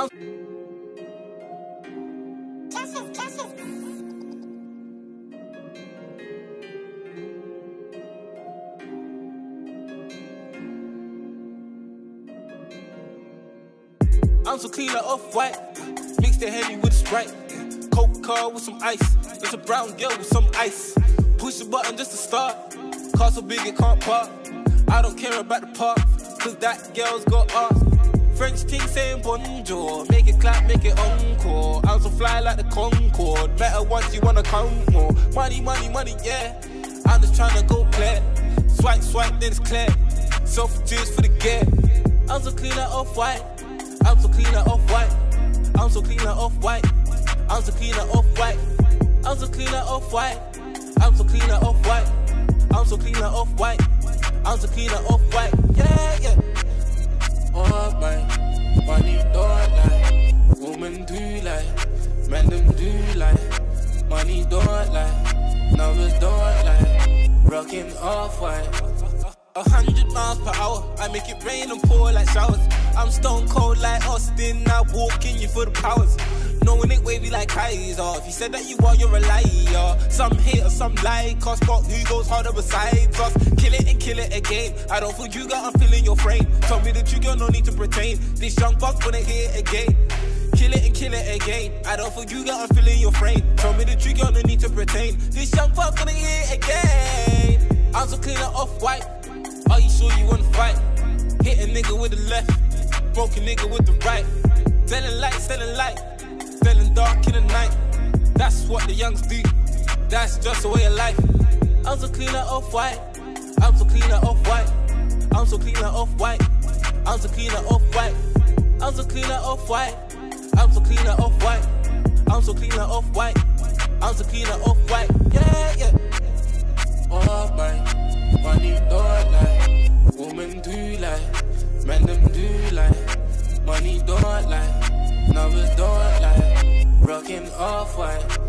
I'm so clean like off-white. Mix the Henny with a Sprite. Coke car with some ice. It's a brown girl with some ice. Push the button just to start. Car so big it can't park. I don't care about the park, cause that girl's got art. French king saying bonjour. Make it clap, make it encore. I'm so fly like the Concorde. Better once you wanna come more. Money, money, money, yeah. I'm just trying to go clear. Swipe, swipe, then it's clear. Self juice for the gear. I'm so clean like off-white. I'm so clean like off-white. I'm so clean like off-white. I'm so clean like off-white. I'm so clean like off-white. I'm so clean like off-white. I'm so clean like off-white. I'm so clean like off-white. Yeah, lie. Off white. A hundred miles per hour, I make it rain and pour like showers. I'm stone cold like Austin, I walk in you for the powers. No one ain't wavy like Kaiser. If you said that you are, you're a liar. Some hate or some like us, but who goes harder besides us? Kill it and kill it again. I don't feel you got, I'm feeling your frame. Tell me the truth, girl, no need to pretend. This young buck wanna hear it again. Kill it and kill it again. I don't feel you got, I'm feeling your frame. Tell me the truth, girl, no need to pretend. This young I'm so clean and off white. Are you sure you wanna fight? Hit a nigga with the left, broken nigga with the right. Selling light, selling light, selling dark in the night. That's what the youngs do. That's just the way of life. I'm so clean like off white. I'm so clean like off white. I'm so clean like off white. I'm so clean like off white. I'm so clean like off white. I'm so clean like off white. I'm so clean like off white. I'm so clean like off white. Yeah, yeah. off-white